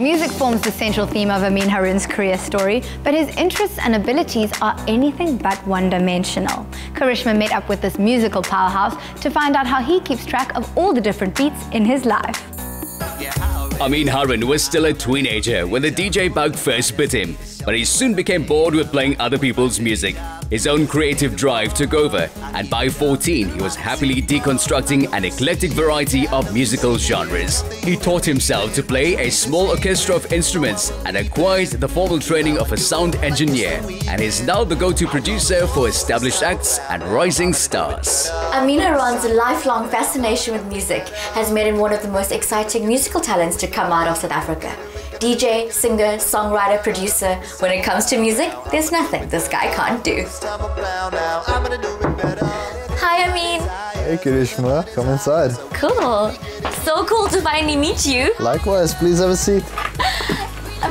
Music forms the central theme of Ameen Harron's career story, but his interests and abilities are anything but one-dimensional. Carishma met up with this musical powerhouse to find out how he keeps track of all the different beats in his life. Ameen Harron was still a teenager when the DJ bug first bit him, but he soon became bored with playing other people's music. His own creative drive took over, and by 14, he was happily deconstructing an eclectic variety of musical genres. He taught himself to play a small orchestra of instruments and acquired the formal training of a sound engineer, and is now the go-to producer for established acts and rising stars. Ameen Harron's lifelong fascination with music has made him one of the most exciting musical talents to come out of South Africa. DJ, singer, songwriter, producer. When it comes to music, there's nothing this guy can't do. Hi, Ameen. Hey, Carishma. Come inside. Cool. So cool to finally meet you. Likewise. Please have a seat.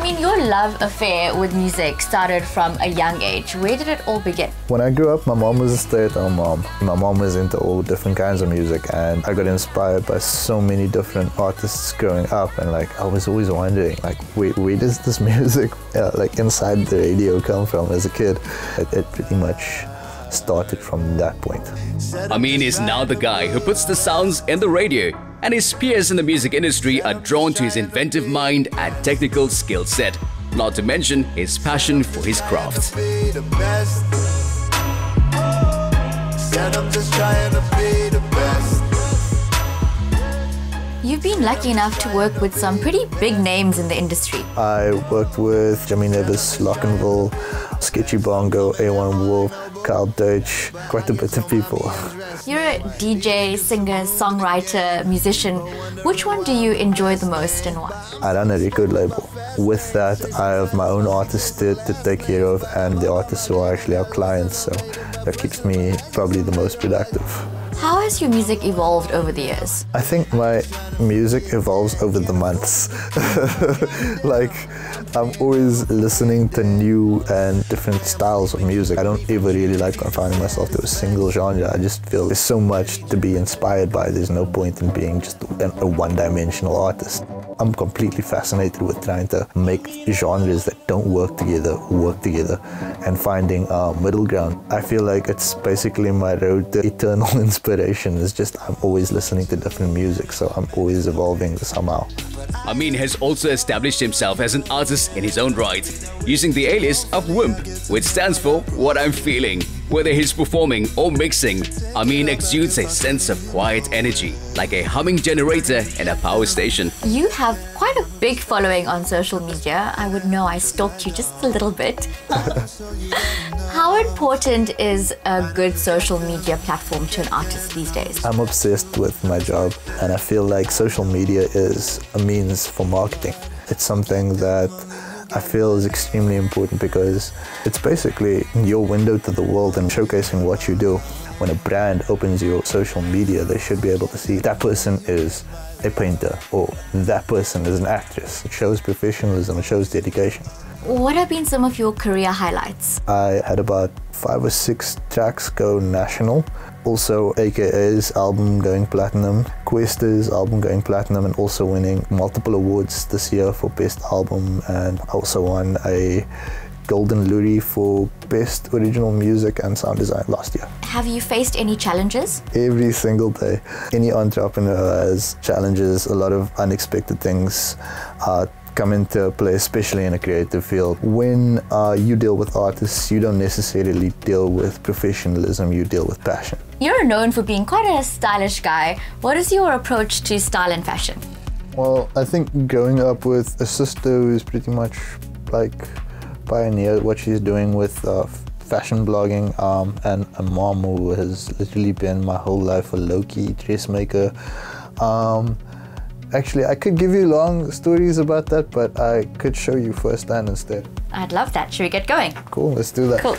I mean, your love affair with music started from a young age. Where did it all begin? When I grew up, my mom was a stay-at-home mom. My mom was into all different kinds of music, and I got inspired by so many different artists growing up. And like, I was always wondering, like, where, where does this music, uh, like, inside the radio come from? As a kid, it, it pretty much started from that point. Ameen is now the guy who puts the sounds in the radio and his peers in the music industry are drawn to his inventive mind and technical skill set, not to mention his passion for his craft. You've been lucky enough to work with some pretty big names in the industry. I worked with Jimmy Nevis, Locnville, Sketchy Bongo, Aewon Wolf, Kyle Deutsch, quite a bit of people. You're a DJ, singer, songwriter, musician. Which one do you enjoy the most and why? I run a record label. With that, I have my own artists to, to take care of and the artists who are actually our clients, so that keeps me probably the most productive. Has your music evolved over the years? I think my music evolves over the months. like, I'm always listening to new and different styles of music. I don't ever really like confining myself to a single genre. I just feel there's so much to be inspired by. There's no point in being just a one-dimensional artist. I'm completely fascinated with trying to make genres that don't work together work together and finding a middle ground. I feel like it's basically my road to eternal inspiration. It's just I'm always listening to different music, so I'm always evolving somehow. Ameen has also established himself as an artist in his own right, using the alias of Wimp, which stands for What I'm Feeling. Whether he's performing or mixing, Ameen exudes a sense of quiet energy, like a humming generator in a power station. You have quite a big following on social media. I would know I stalked you just a little bit. How important is a good social media platform to an artist these days? I'm obsessed with my job and I feel like social media is a means for marketing. It's something that I feel is extremely important because it's basically your window to the world and showcasing what you do. When a brand opens your social media, they should be able to see that person is a painter or that person is an actress. It shows professionalism, it shows dedication. What have been some of your career highlights? I had about five or six tracks go national. Also AKA's album going platinum, Kwesta's album going platinum and also winning multiple awards this year for best album and also won a Golden Loerie for Best Original Music and Sound Design last year. Have you faced any challenges? Every single day. Any entrepreneur has challenges, a lot of unexpected things. Uh, come into play, especially in a creative field. When uh, you deal with artists, you don't necessarily deal with professionalism, you deal with passion. You're known for being quite a stylish guy. What is your approach to style and fashion? Well, I think growing up with a sister who's pretty much like pioneered what she's doing with uh, fashion blogging um, and a mom who has literally been my whole life a low-key dressmaker. Um, Actually, I could give you long stories about that, but I could show you firsthand instead. I'd love that. Should we get going? Cool, let's do that. Cool.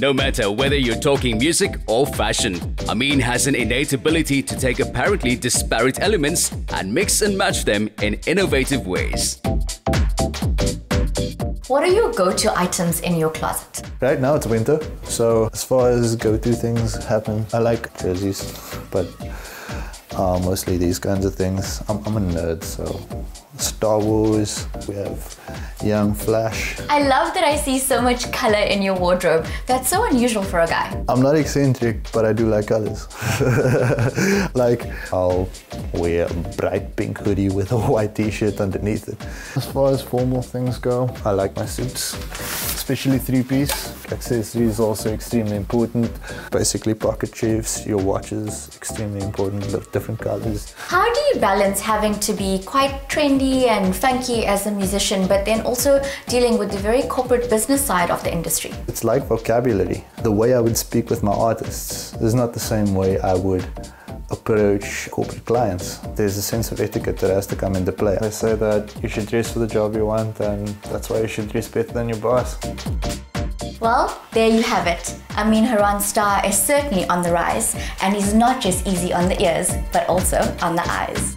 No matter whether you're talking music or fashion, Ameen has an innate ability to take apparently disparate elements and mix and match them in innovative ways. What are your go-to items in your closet? Right now it's winter, so as far as go-to things happen, I like jerseys, but uh, mostly these kinds of things. I'm, I'm, a nerd, so Star Wars, we have Young Flash. I love that I see so much color in your wardrobe. That's so unusual for a guy. I'm not eccentric, but I do like colors. like, I'll wear a bright pink hoodie with a white t-shirt underneath it. As far as formal things go, I like my suits, especially three-piece. Accessories is also extremely important. Basically pocket chafes, your watches, extremely important, different colors. How do you balance having to be quite trendy and funky as a musician, but then also dealing with the very corporate business side of the industry? It's like vocabulary. The way I would speak with my artists is not the same way I would approach corporate clients. There's a sense of etiquette that has to come into play. They say that you should dress for the job you want and that's why you should dress better than your boss. Well, there you have it. Ameen Harron's star is certainly on the rise, and he's not just easy on the ears, but also on the eyes.